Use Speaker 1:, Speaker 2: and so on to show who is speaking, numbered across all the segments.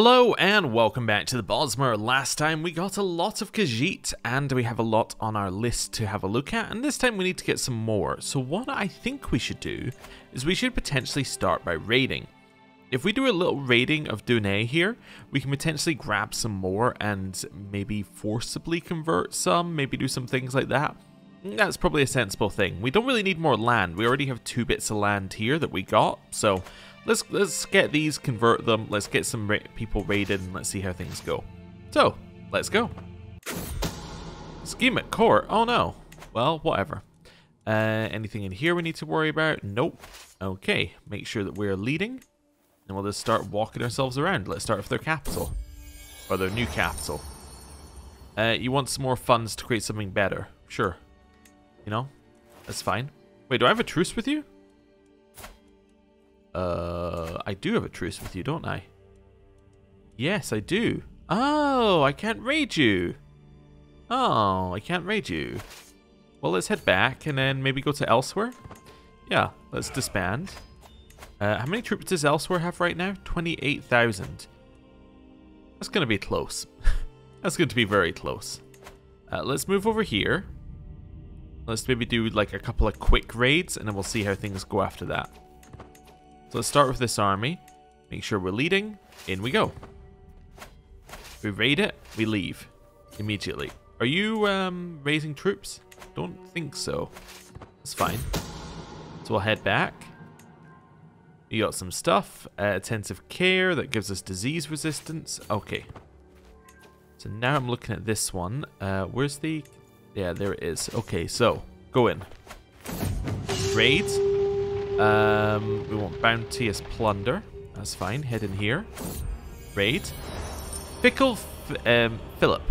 Speaker 1: Hello and welcome back to the Bosmer. Last time we got a lot of Khajiit and we have a lot on our list to have a look at and this time we need to get some more. So what I think we should do is we should potentially start by raiding. If we do a little raiding of Dune here, we can potentially grab some more and maybe forcibly convert some, maybe do some things like that. That's probably a sensible thing. We don't really need more land. We already have two bits of land here that we got, so let's let's get these, convert them. Let's get some ra people raided, and let's see how things go. So let's go. Scheme at court. Oh no. Well, whatever. Uh, anything in here we need to worry about? Nope. Okay. Make sure that we're leading, and we'll just start walking ourselves around. Let's start with their capital, or their new capital. Uh, you want some more funds to create something better? Sure. You know, that's fine. Wait, do I have a truce with you? Uh, I do have a truce with you, don't I? Yes, I do. Oh, I can't raid you. Oh, I can't raid you. Well, let's head back and then maybe go to Elsweyr. Yeah, let's disband. Uh, how many troops does Elsweyr have right now? 28,000. That's going to be close. That's going to be very close. Uh, let's move over here. Let's maybe do like a couple of quick raids and then we'll see how things go after that. So let's start with this army. Make sure we're leading. In we go. We raid it, we leave. Immediately. Are you um, raising troops? Don't think so. That's fine. So we'll head back. We got some stuff. Uh, attentive care that gives us disease resistance. Okay. So now I'm looking at this one. Uh, where's the... Yeah, there it is. Okay, so go in. Raid. Um, we want bounteous plunder. That's fine. Head in here. Raid. Fickle um, Philip.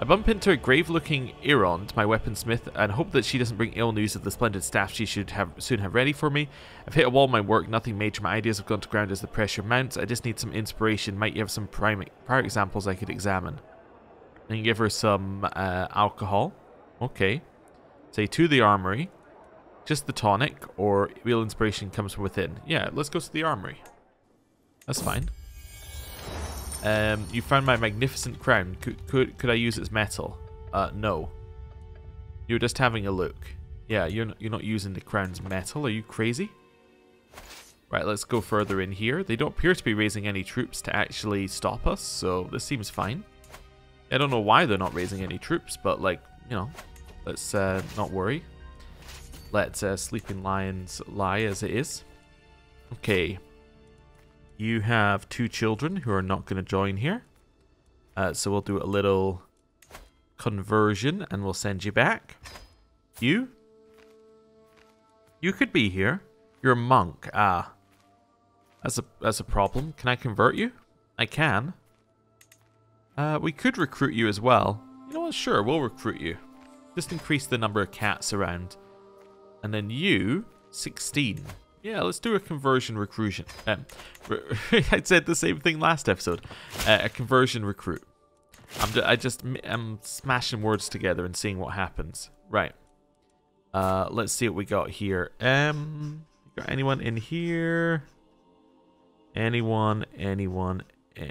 Speaker 1: I bump into a grave-looking Erond, my weaponsmith, and hope that she doesn't bring ill news of the splendid staff she should have soon have ready for me. I've hit a wall in my work, nothing major. My ideas have gone to ground as the pressure mounts. I just need some inspiration. Might you have some prime, prior examples I could examine? And give her some uh, alcohol. Okay. Say to the armory. Just the tonic, or real inspiration comes from within. Yeah, let's go to the armory. That's fine. Um, you found my magnificent crown. Could, could, could I use its metal? Uh, no. You're just having a look. Yeah, you're not, you're not using the crown's metal. Are you crazy? Right, let's go further in here. They don't appear to be raising any troops to actually stop us, so this seems fine. I don't know why they're not raising any troops, but like, you know, let's uh, not worry. Let uh, Sleeping Lions lie as it is. Okay. You have two children who are not going to join here. Uh, so we'll do a little conversion and we'll send you back. You? You could be here. You're a monk. Ah. That's a, that's a problem. Can I convert you? I can. Uh, we could recruit you as well. You know what? Sure, we'll recruit you. Just increase the number of cats around. And then you, 16. Yeah, let's do a conversion recruition. Um, I said the same thing last episode. Uh, a conversion recruit. I'm I just I'm smashing words together and seeing what happens. Right. Uh, let's see what we got here. Um, got anyone in here? Anyone? Anyone? Uh,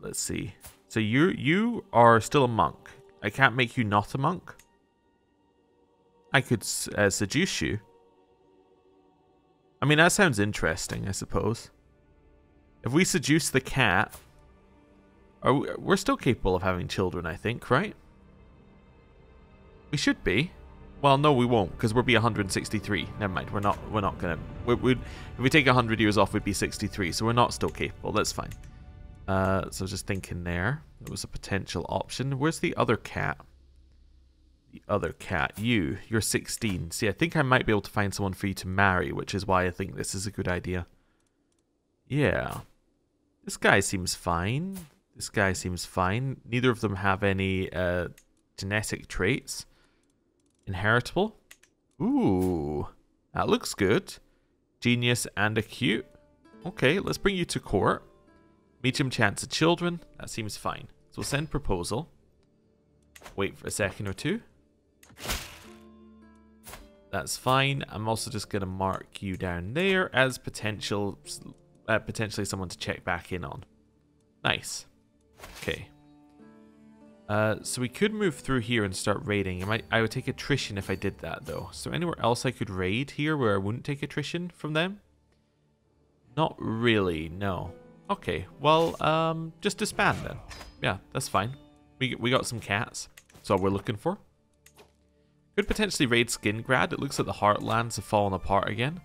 Speaker 1: let's see. So you you are still a monk. I can't make you not a monk. I could uh, seduce you. I mean, that sounds interesting, I suppose. If we seduce the cat, are we, we're still capable of having children, I think, right? We should be. Well, no, we won't, because we'll be 163. Never mind, we're not. We're not gonna. We, if we take 100 years off, we'd be 63. So we're not still capable. That's fine. Uh, so just thinking there, it was a potential option. Where's the other cat? The other cat, you, you're 16. See, I think I might be able to find someone for you to marry, which is why I think this is a good idea. Yeah. This guy seems fine. This guy seems fine. Neither of them have any uh, genetic traits. Inheritable. Ooh, that looks good. Genius and acute. Okay, let's bring you to court. Medium chance of children. That seems fine. So we'll send proposal. Wait for a second or two. That's fine. I'm also just going to mark you down there as potential, uh, potentially someone to check back in on. Nice. Okay. Uh, so we could move through here and start raiding. I, might, I would take attrition if I did that, though. So anywhere else I could raid here where I wouldn't take attrition from them? Not really, no. Okay, well, um, just disband then. Yeah, that's fine. We, we got some cats. That's all we're looking for. Could potentially raid Skingrad. It looks like the Heartlands have fallen apart again.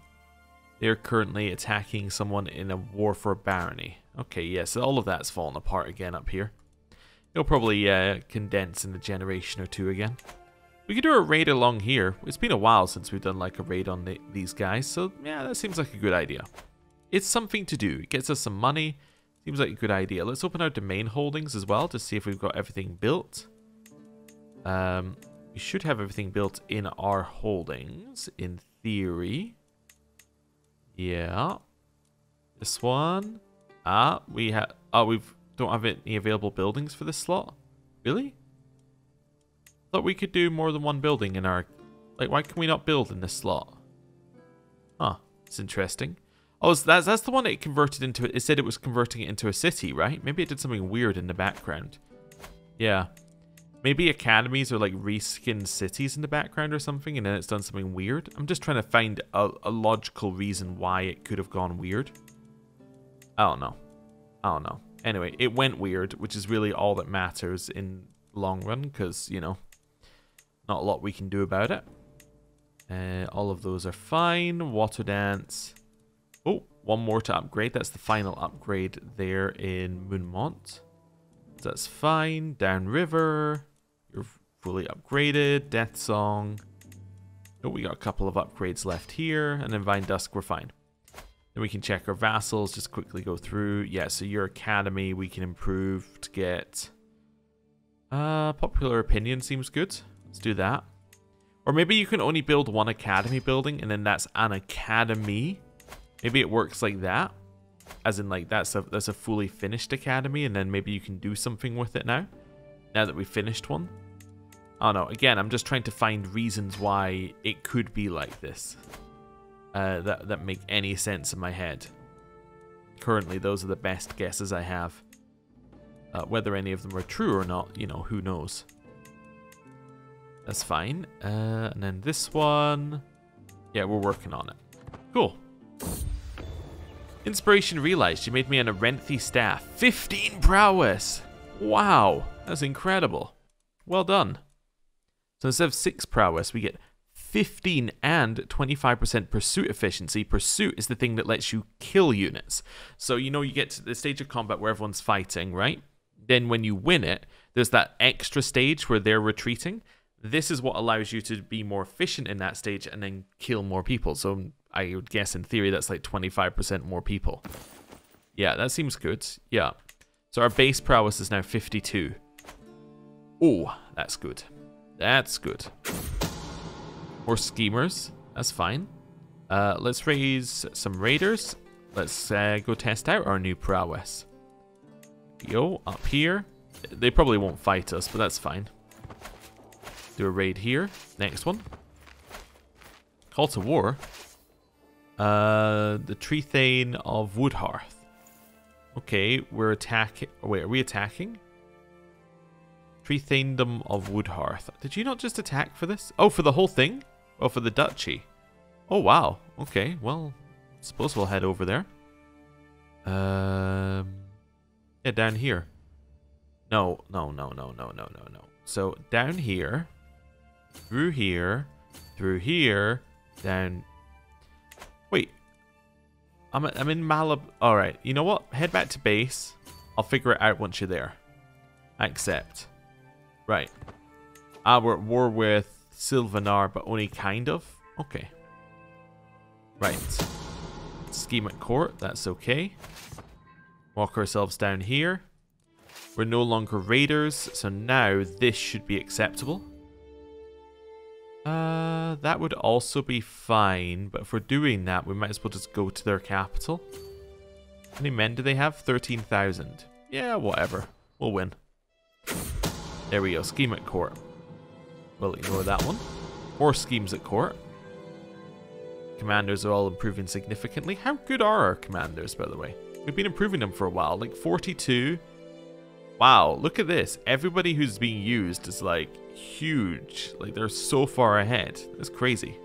Speaker 1: They're currently attacking someone in a war for a barony. Okay, yes, yeah, so all of that's fallen apart again up here. It'll probably uh, condense in a generation or two again. We could do a raid along here. It's been a while since we've done like a raid on the, these guys, so yeah, that seems like a good idea. It's something to do. It gets us some money. Seems like a good idea. Let's open our domain holdings as well to see if we've got everything built. Um, we should have everything built in our holdings, in theory. Yeah. This one. Ah, we have. Oh, we've don't have any available buildings for this slot? Really? Thought we could do more than one building in our... Like, why can we not build in this slot? Huh, it's interesting. Oh, so that's, that's the one it converted into... It said it was converting it into a city, right? Maybe it did something weird in the background. Yeah. Maybe academies are like reskinned cities in the background or something, and then it's done something weird. I'm just trying to find a, a logical reason why it could have gone weird. I don't know. I don't know. Anyway, it went weird, which is really all that matters in long run, because, you know, not a lot we can do about it. Uh, all of those are fine. Water Dance. Oh, one more to upgrade. That's the final upgrade there in Moonmont. That's fine. Downriver. Fully upgraded. Death Song. Oh, we got a couple of upgrades left here. And then Vine Dusk, we're fine. Then we can check our vassals, just quickly go through. Yeah, so your academy we can improve to get... Uh, popular opinion seems good. Let's do that. Or maybe you can only build one academy building and then that's an academy. Maybe it works like that. As in like that's a that's a fully finished academy and then maybe you can do something with it now. Now that we finished one. I don't know. Again, I'm just trying to find reasons why it could be like this uh, that, that make any sense in my head. Currently, those are the best guesses I have. Uh, whether any of them are true or not, you know, who knows. That's fine. Uh, and then this one... Yeah, we're working on it. Cool. Inspiration realized you made me an Arenthi staff. 15 prowess! Wow, that's incredible. Well done. So instead of 6 prowess, we get 15 and 25% pursuit efficiency. Pursuit is the thing that lets you kill units. So, you know, you get to the stage of combat where everyone's fighting, right? Then when you win it, there's that extra stage where they're retreating. This is what allows you to be more efficient in that stage and then kill more people. So I would guess in theory that's like 25% more people. Yeah, that seems good. Yeah. So our base prowess is now 52. Oh, that's good. That's good. More schemers. That's fine. Uh, let's raise some raiders. Let's uh, go test out our new prowess. Yo, up here. They probably won't fight us, but that's fine. Do a raid here. Next one. Call to war. Uh, the Tree Thane of Woodhearth. Okay, we're attacking. Wait, are we attacking? Tree Thanedom of Woodhearth. Did you not just attack for this? Oh, for the whole thing? Oh, for the duchy. Oh, wow. Okay, well, suppose we'll head over there. Um, yeah, down here. No, no, no, no, no, no, no, no. So down here, through here, through here, down. Wait, I'm I'm in Malab. All right, you know what? Head back to base. I'll figure it out once you're there. accept. Right. Ah, we're at war with Silvenar, but only kind of? Okay. Right. Scheme at court, that's okay. Walk ourselves down here. We're no longer raiders, so now this should be acceptable. Uh, that would also be fine, but we're doing that, we might as well just go to their capital. How many men do they have? 13,000. Yeah, whatever. We'll win. There we go, scheme at court. We'll ignore that one. More schemes at court. Commanders are all improving significantly. How good are our commanders, by the way? We've been improving them for a while. Like 42. Wow, look at this. Everybody who's being used is like huge. Like they're so far ahead. That's crazy.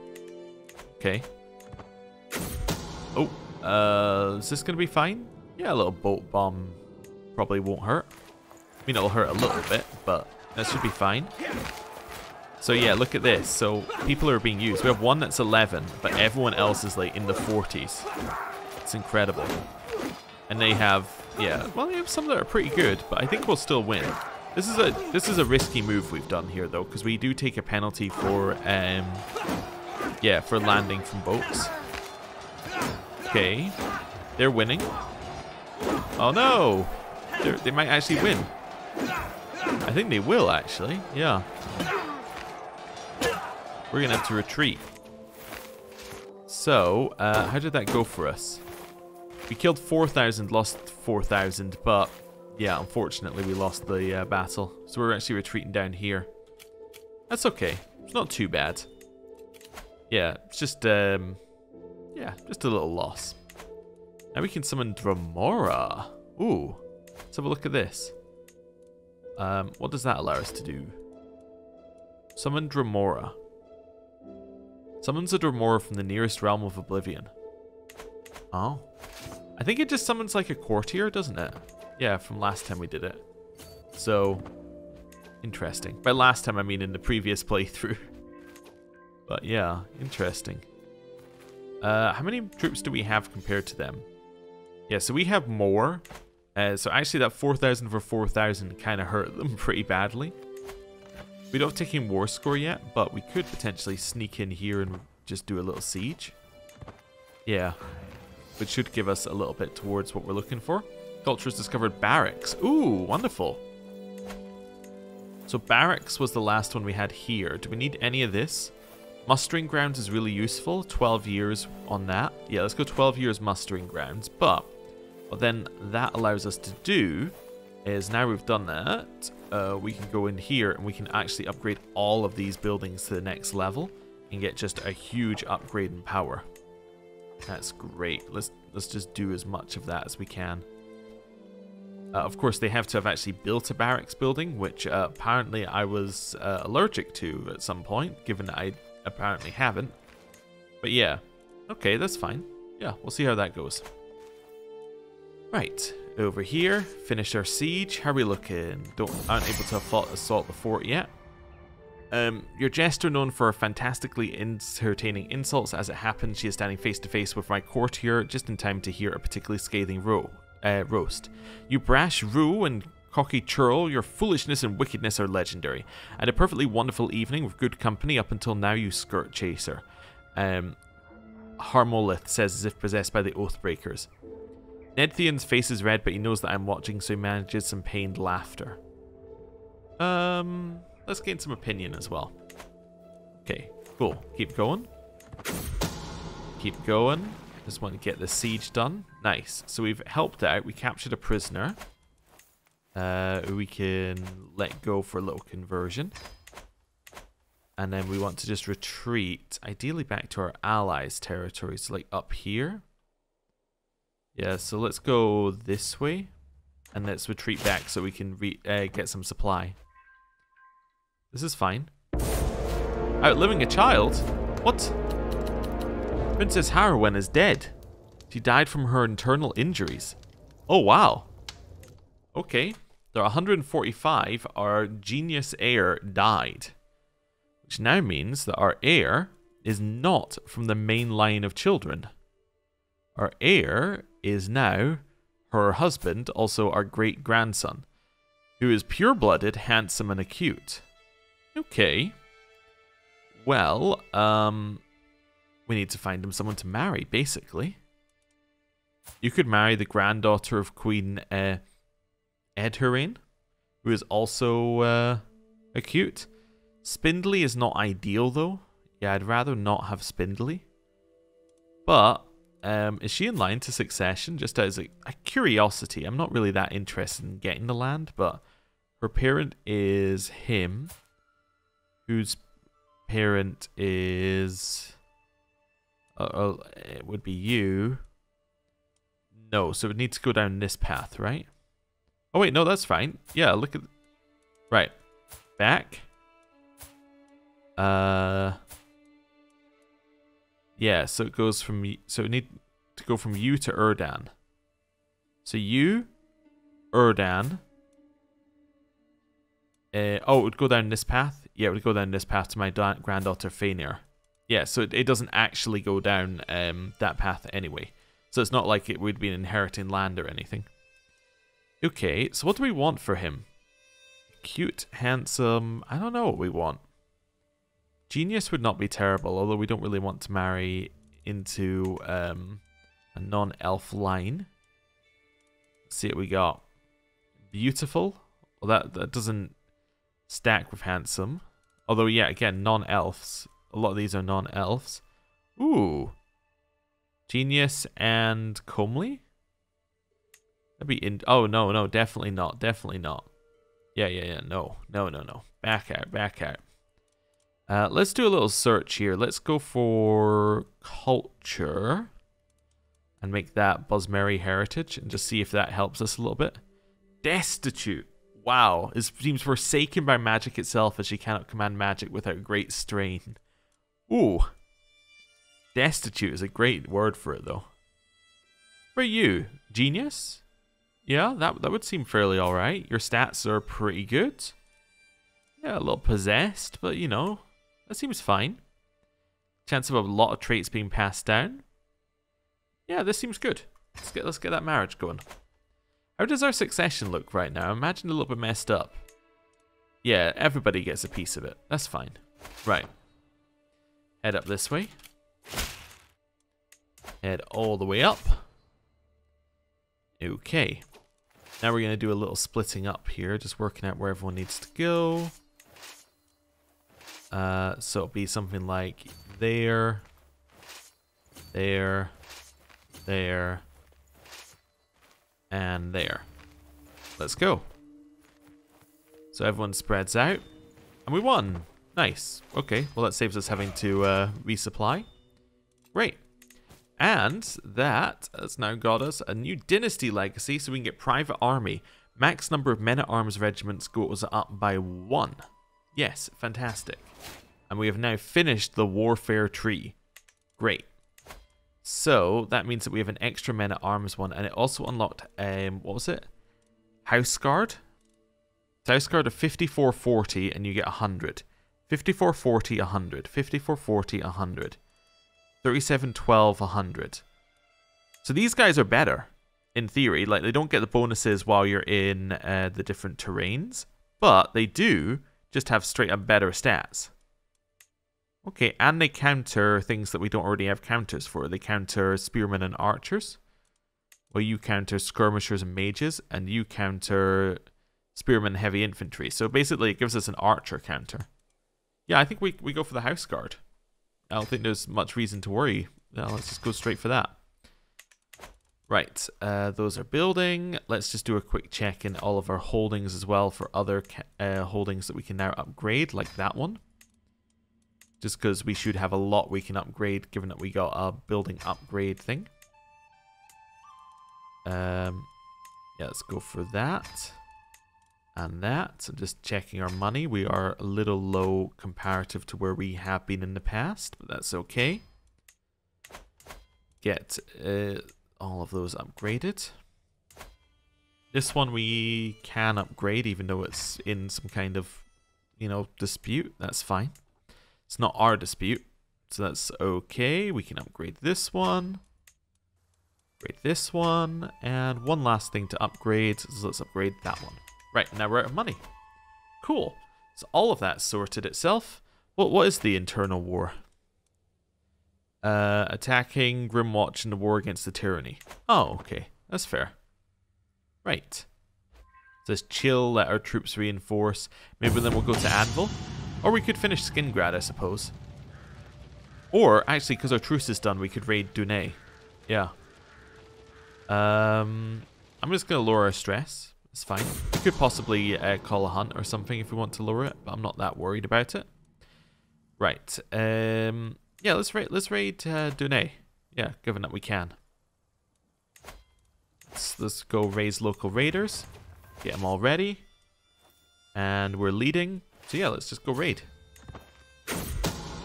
Speaker 1: Okay. Oh, uh, is this going to be fine? Yeah, a little bolt bomb probably won't hurt. I mean, it'll hurt a little bit, but that should be fine. So yeah, look at this. So people are being used. We have one that's 11, but everyone else is like in the 40s. It's incredible. And they have, yeah, well, they have some that are pretty good, but I think we'll still win. This is a this is a risky move we've done here though, because we do take a penalty for, um, yeah, for landing from boats. Okay, they're winning. Oh no, They're, they might actually win. I think they will actually. Yeah. We're gonna have to retreat. So, uh, how did that go for us? We killed 4,000, lost 4,000, but yeah, unfortunately we lost the uh, battle. So we're actually retreating down here. That's okay. It's not too bad. Yeah, it's just, um, yeah, just a little loss. Now we can summon Dremora. Ooh, let's have a look at this. Um, what does that allow us to do? Summon Dremora. Summons a Dremora from the nearest realm of Oblivion. Oh. I think it just summons like a courtier, doesn't it? Yeah, from last time we did it. So, interesting. By last time, I mean in the previous playthrough. But yeah, interesting. Uh, how many troops do we have compared to them? Yeah, so we have more. Uh, so actually that 4,000 for 4,000 kind of hurt them pretty badly. We don't have taken war score yet, but we could potentially sneak in here and just do a little siege. Yeah, which should give us a little bit towards what we're looking for. Cultures discovered barracks. Ooh, wonderful. So barracks was the last one we had here. Do we need any of this? Mustering grounds is really useful. 12 years on that. Yeah, let's go 12 years mustering grounds. But what then that allows us to do is now we've done that, uh, we can go in here and we can actually upgrade all of these buildings to the next level and get just a huge upgrade in power. That's great. Let's let's just do as much of that as we can. Uh, of course, they have to have actually built a barracks building, which uh, apparently I was uh, allergic to at some point, given that I apparently haven't. But yeah, okay, that's fine. Yeah, we'll see how that goes. Right, over here, finish our siege. How are we looking? Don't aren't able to assault the fort yet. Um, your jester known for fantastically entertaining insults. As it happens, she is standing face to face with my courtier just in time to hear a particularly scathing ro uh, roast. You brash rue and cocky churl, your foolishness and wickedness are legendary. Had a perfectly wonderful evening with good company up until now, you skirt chaser. Um, Harmolith says as if possessed by the Oathbreakers. Nedthian's face is red, but he knows that I'm watching, so he manages some pained laughter. Um, let's gain some opinion as well. Okay, cool. Keep going. Keep going. Just want to get the siege done. Nice. So we've helped out. We captured a prisoner. Uh, we can let go for a little conversion. And then we want to just retreat, ideally back to our allies' territories, like up here. Yeah, so let's go this way. And let's retreat back so we can uh, get some supply. This is fine. Outliving a child? What? Princess Harrowen is dead. She died from her internal injuries. Oh, wow. Okay. There are 145. Our genius heir died. Which now means that our heir is not from the main line of children. Our heir is now her husband, also our great grandson, who is pure blooded, handsome, and acute. Okay. Well, um, we need to find him someone to marry, basically. You could marry the granddaughter of Queen uh, who is also uh, acute. Spindly is not ideal, though. Yeah, I'd rather not have Spindly. But, um, is she in line to succession? Just as a, a curiosity. I'm not really that interested in getting the land, but her parent is him whose parent is uh, uh, it would be you. No, so it needs to go down this path, right? Oh, wait, no, that's fine. Yeah, look at... Right. Back. Uh... Yeah, so it goes from... So it need to go from you to Erdan. So you, Erdan. Uh, oh, it would go down this path? Yeah, it would go down this path to my granddaughter Fainir. Yeah, so it, it doesn't actually go down um, that path anyway. So it's not like it would be inheriting land or anything. Okay, so what do we want for him? Cute, handsome, I don't know what we want. Genius would not be terrible, although we don't really want to marry into um, a non-elf line. Let's see what we got. Beautiful. Well, that, that doesn't stack with handsome. Although, yeah, again, non-elves. A lot of these are non-elves. Ooh. Genius and Comely? That'd be in... Oh, no, no, definitely not. Definitely not. Yeah, yeah, yeah. No, no, no, no. Back out, back out. Uh, let's do a little search here. Let's go for culture and make that Bosmeri heritage and just see if that helps us a little bit. Destitute. Wow. It seems forsaken by magic itself as she cannot command magic without great strain. Ooh. Destitute is a great word for it, though. For you, genius? Yeah, that, that would seem fairly alright. Your stats are pretty good. Yeah, a little possessed, but you know, that seems fine. Chance of a lot of traits being passed down. Yeah, this seems good. Let's get let's get that marriage going. How does our succession look right now? I imagine a little bit messed up. Yeah, everybody gets a piece of it. That's fine. Right. Head up this way. Head all the way up. Okay. Now we're going to do a little splitting up here, just working out where everyone needs to go. Uh, so it'll be something like there, there, there, and there. Let's go. So everyone spreads out, and we won. Nice. Okay, well that saves us having to uh, resupply. Great. And that has now got us a new dynasty legacy, so we can get private army. Max number of men-at-arms regiments goes up by one. Yes, fantastic. And we have now finished the warfare tree. Great. So that means that we have an extra men at arms one, and it also unlocked um what was it? House guard. House guard of 5440 and you get 100. 5440 100. 5440 100. 3712 100. So these guys are better in theory. Like they don't get the bonuses while you're in uh, the different terrains, but they do just have straight up better stats. Okay, and they counter things that we don't already have counters for. They counter spearmen and archers. Well, you counter skirmishers and mages, and you counter spearmen and heavy infantry. So basically, it gives us an archer counter. Yeah, I think we, we go for the house guard. I don't think there's much reason to worry. Now, let's just go straight for that. Right, uh, those are building. Let's just do a quick check in all of our holdings as well for other uh, holdings that we can now upgrade, like that one. Just because we should have a lot we can upgrade, given that we got a building upgrade thing. Um, yeah, let's go for that. And that. So just checking our money. We are a little low comparative to where we have been in the past, but that's okay. Get... Uh, all of those upgraded. This one we can upgrade even though it's in some kind of, you know, dispute. That's fine. It's not our dispute. So that's okay. We can upgrade this one. Upgrade this one. And one last thing to upgrade. So let's upgrade that one. Right, now we're out of money. Cool. So all of that sorted itself. What What is the internal war? Uh, attacking Grimwatch in the war against the tyranny. Oh, okay. That's fair. Right. Says chill, let our troops reinforce. Maybe then we'll go to Anvil. Or we could finish Skingrad, I suppose. Or, actually, because our truce is done, we could raid Dunay. Yeah. Um, I'm just going to lower our stress. It's fine. We could possibly uh, call a hunt or something if we want to lower it, but I'm not that worried about it. Right. Um, yeah, let's raid. Let's raid uh, Dunay. Yeah, given that we can. let's, let's go raise local raiders. Get them all ready. And we're leading. So yeah, let's just go raid.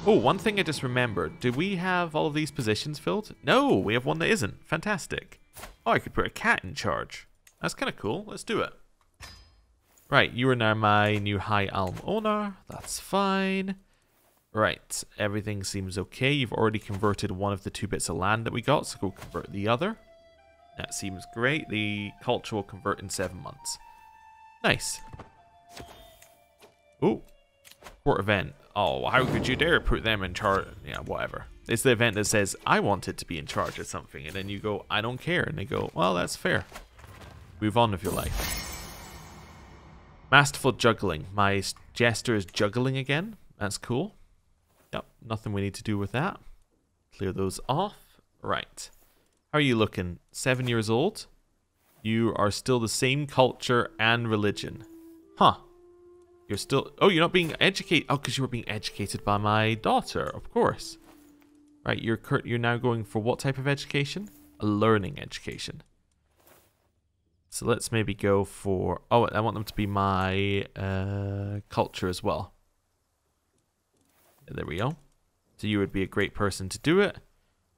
Speaker 1: Oh, one thing I just remembered. Do we have all of these positions filled? No, we have one that isn't. Fantastic. Oh, I could put a cat in charge. That's kind of cool. Let's do it. Right, you are now my new High Almoner. That's fine. Right, everything seems okay. You've already converted one of the two bits of land that we got, so go convert the other. That seems great. The culture will convert in seven months. Nice. Oh, court event. Oh, how could you dare put them in charge? Yeah, whatever. It's the event that says, I want it to be in charge of something. And then you go, I don't care. And they go, well, that's fair. Move on with your life. Masterful juggling. My jester is juggling again. That's cool. Yep, nothing we need to do with that. Clear those off. Right. How are you looking? Seven years old? You are still the same culture and religion. Huh. You're still... Oh, you're not being educated. Oh, because you were being educated by my daughter, of course. Right, you're you're now going for what type of education? A learning education. So let's maybe go for... Oh, I want them to be my uh, culture as well. There we go. So you would be a great person to do it.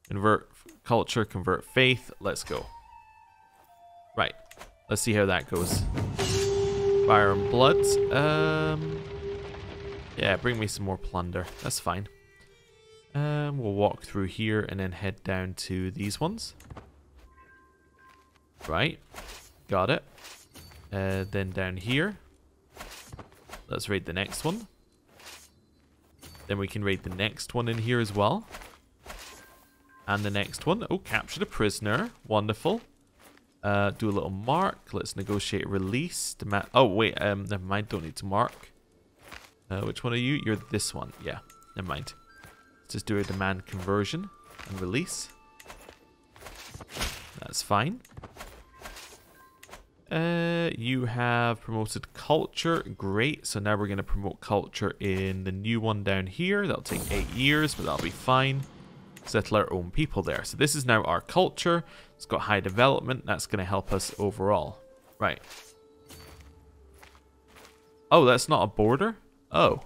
Speaker 1: Convert culture, convert faith. Let's go. Right. Let's see how that goes. Fire and blood. Um, yeah, bring me some more plunder. That's fine. Um, we'll walk through here and then head down to these ones. Right. Got it. Uh, then down here. Let's raid the next one. Then we can raid the next one in here as well. And the next one. Oh, captured a prisoner. Wonderful. Uh, do a little mark. Let's negotiate release. Demand oh, wait. Um, never mind. Don't need to mark. Uh, which one are you? You're this one. Yeah. Never mind. Let's just do a demand conversion and release. That's fine. Uh, you have promoted culture. Great. So now we're going to promote culture in the new one down here. That'll take eight years, but that'll be fine. Settle our own people there. So this is now our culture. It's got high development. That's going to help us overall. Right. Oh, that's not a border? Oh,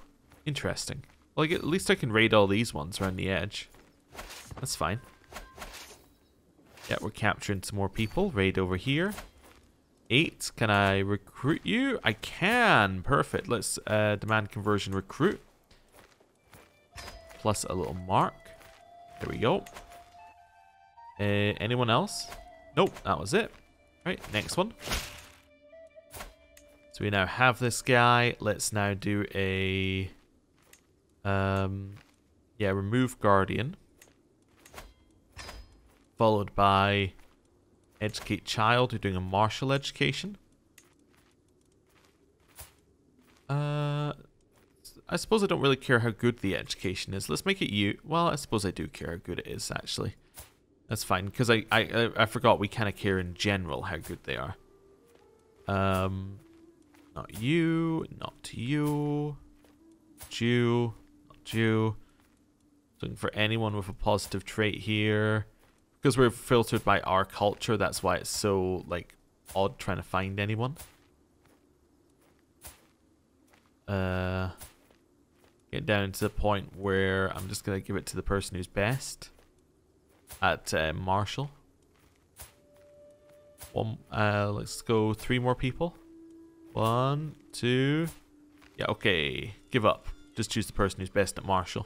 Speaker 1: interesting. Well, at least I can raid all these ones around the edge. That's fine. Yeah, we're capturing some more people. Raid over here eight. Can I recruit you? I can. Perfect. Let's uh, demand conversion recruit. Plus a little mark. There we go. Uh, anyone else? Nope, that was it. Right, next one. So we now have this guy. Let's now do a... Um, yeah, remove Guardian. Followed by Educate child. You're doing a martial education. Uh, I suppose I don't really care how good the education is. Let's make it you. Well, I suppose I do care how good it is, actually. That's fine, because I, I, I forgot we kind of care in general how good they are. Um, not you, not you, you, not you. Looking for anyone with a positive trait here because we're filtered by our culture, that's why it's so, like, odd trying to find anyone. Uh, get down to the point where I'm just going to give it to the person who's best at uh, Martial. One, uh, let's go three more people. One, two. Yeah, okay. Give up. Just choose the person who's best at Martial.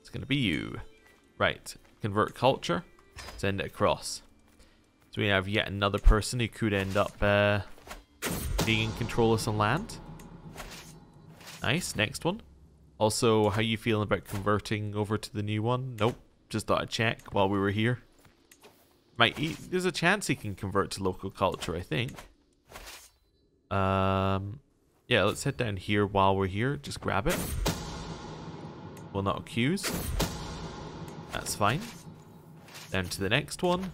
Speaker 1: It's going to be you. Right. Convert culture. Send it across. So we have yet another person who could end up uh, being in control of some land. Nice, next one. Also, how you feeling about converting over to the new one? Nope, just thought I'd check while we were here. Might he, there's a chance he can convert to local culture, I think. Um, yeah, let's head down here while we're here. Just grab it. Will not accuse. That's fine. Down to the next one.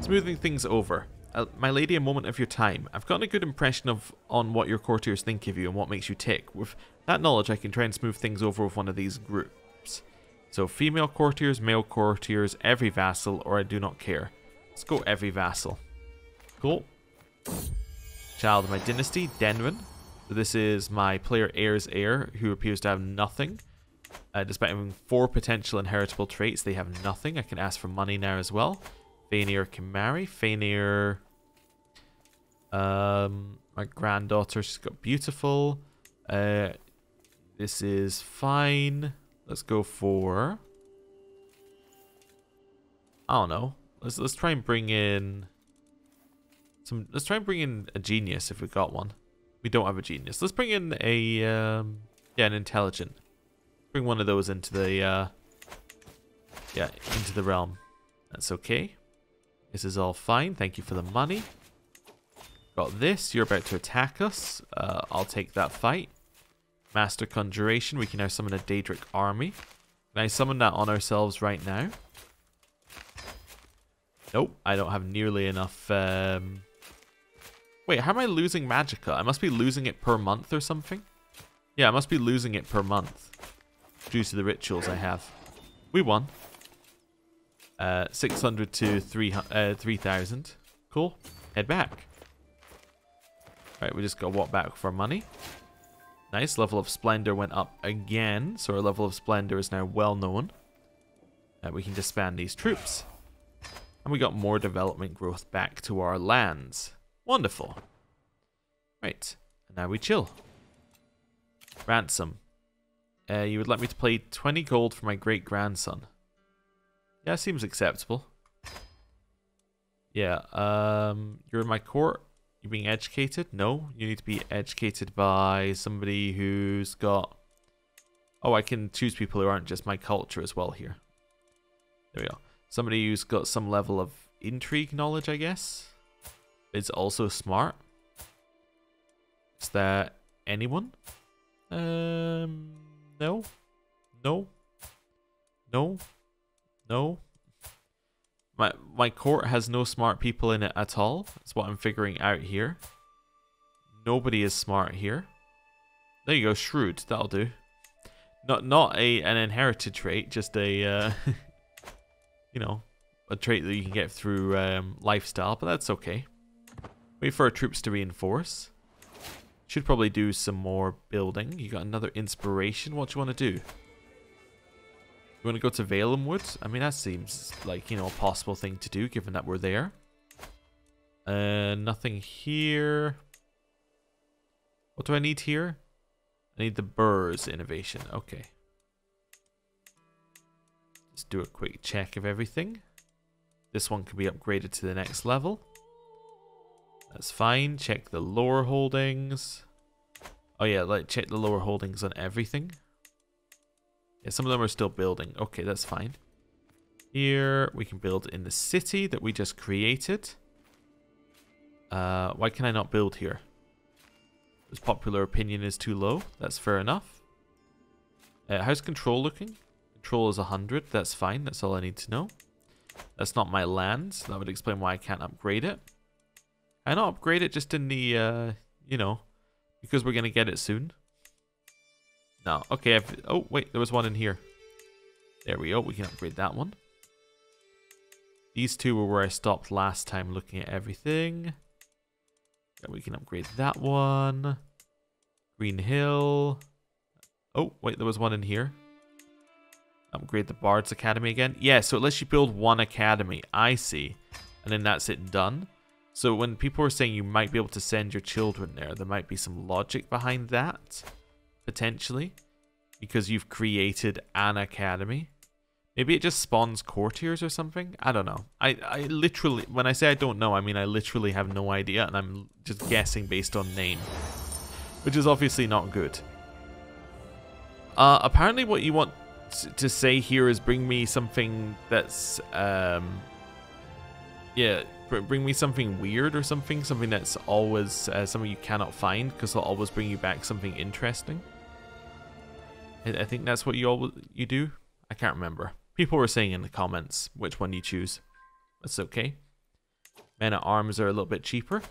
Speaker 1: Smoothing things over. Uh, my lady, a moment of your time. I've gotten a good impression of on what your courtiers think of you and what makes you tick. With that knowledge, I can try and smooth things over with one of these groups. So female courtiers, male courtiers, every vassal, or I do not care. Let's go every vassal. Cool. Child of my dynasty, Denren. So this is my player heir's heir, who appears to have nothing. Uh, despite having four potential inheritable traits, they have nothing. I can ask for money now as well. Fainir can marry. Fainir... Um, my granddaughter, she's got beautiful. Uh, this is fine. Let's go for... I don't know. Let's let's try and bring in some. Let's try and bring in a genius if we got one. We don't have a genius. Let's bring in a um, yeah, an intelligent. Bring one of those into the uh, yeah into the realm. That's okay. This is all fine. Thank you for the money. Got this. You're about to attack us. Uh, I'll take that fight. Master Conjuration. We can now summon a Daedric army. Can I summon that on ourselves right now? Nope, I don't have nearly enough. Um... Wait, how am I losing Magicka? I must be losing it per month or something? Yeah, I must be losing it per month due to the rituals I have. We won. Uh, 600 to 3,000. 3, cool. Head back. Right, we just got walk back for money. Nice, level of Splendor went up again, so our level of Splendor is now well known. Uh, we can disband these troops. And we got more development growth back to our lands. Wonderful. Right, and now we chill. Ransom. Uh, you would like me to pay 20 gold for my great-grandson. Yeah, seems acceptable. Yeah, um, you're in my court. You're being educated? No, you need to be educated by somebody who's got... Oh, I can choose people who aren't just my culture as well here. There we go. Somebody who's got some level of intrigue knowledge, I guess. Is also smart. Is there anyone? Um, no. No. No. No. My my court has no smart people in it at all. That's what I'm figuring out here. Nobody is smart here. There you go, shrewd. That'll do. Not not a an inherited trait, just a uh, you know, a trait that you can get through um, lifestyle, but that's okay. Wait for our troops to reinforce. Should probably do some more building. You got another inspiration. What you want to do? You want to go to Valenwood? Wood? I mean, that seems like, you know, a possible thing to do, given that we're there. Uh, nothing here. What do I need here? I need the Burrs innovation. Okay. Let's do a quick check of everything. This one can be upgraded to the next level. That's fine. Check the lower holdings. Oh yeah, like check the lower holdings on everything. Yeah, some of them are still building. Okay, that's fine. Here, we can build in the city that we just created. Uh, why can I not build here? This popular opinion is too low. That's fair enough. Uh, how's control looking? Control is 100. That's fine. That's all I need to know. That's not my land. So that would explain why I can't upgrade it. I not upgrade it just in the, uh, you know, because we're going to get it soon. No. Okay. I've, oh, wait. There was one in here. There we go. We can upgrade that one. These two were where I stopped last time looking at everything. Yeah, we can upgrade that one. Green Hill. Oh, wait. There was one in here. Upgrade the Bard's Academy again. Yeah, so it lets you build one academy. I see. And then that's it done. So when people are saying you might be able to send your children there, there might be some logic behind that. Potentially. Because you've created an academy. Maybe it just spawns courtiers or something? I don't know. I, I literally, when I say I don't know, I mean I literally have no idea and I'm just guessing based on name. Which is obviously not good. Uh, apparently what you want to say here is bring me something that's um yeah bring me something weird or something something that's always uh, something you cannot find because they'll always bring you back something interesting I, I think that's what you all you do I can't remember people were saying in the comments which one you choose that's okay men at arms are a little bit cheaper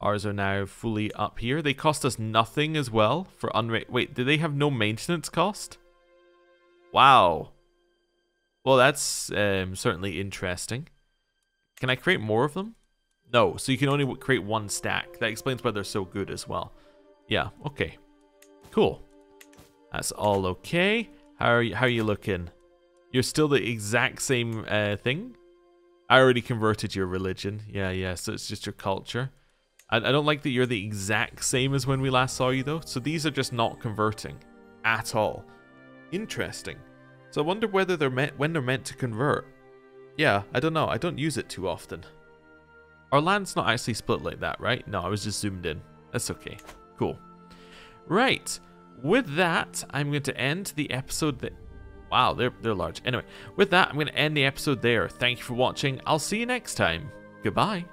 Speaker 1: Ours are now fully up here. They cost us nothing as well for unra- Wait, do they have no maintenance cost? Wow. Well, that's um, certainly interesting. Can I create more of them? No, so you can only create one stack. That explains why they're so good as well. Yeah, okay. Cool. That's all okay. How are you, how are you looking? You're still the exact same uh, thing? I already converted your religion. Yeah, yeah, so it's just your culture. I, I don't like that you're the exact same as when we last saw you, though. So these are just not converting at all. Interesting. So I wonder whether they're meant when they're meant to convert. Yeah, I don't know. I don't use it too often. Our land's not actually split like that, right? No, I was just zoomed in. That's okay. Cool. Right. With that, I'm going to end the episode that... Wow, they're, they're large. Anyway, with that, I'm going to end the episode there. Thank you for watching. I'll see you next time. Goodbye.